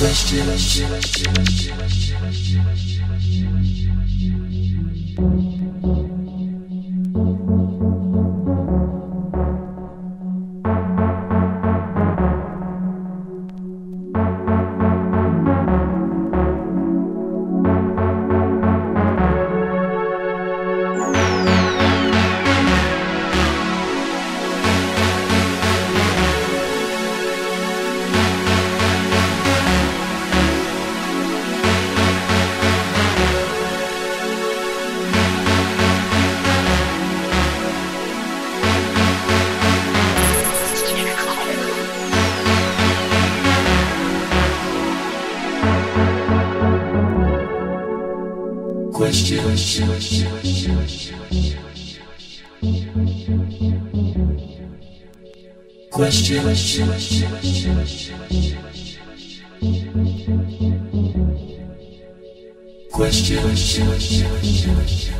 Let's chill, let's. Question. Question.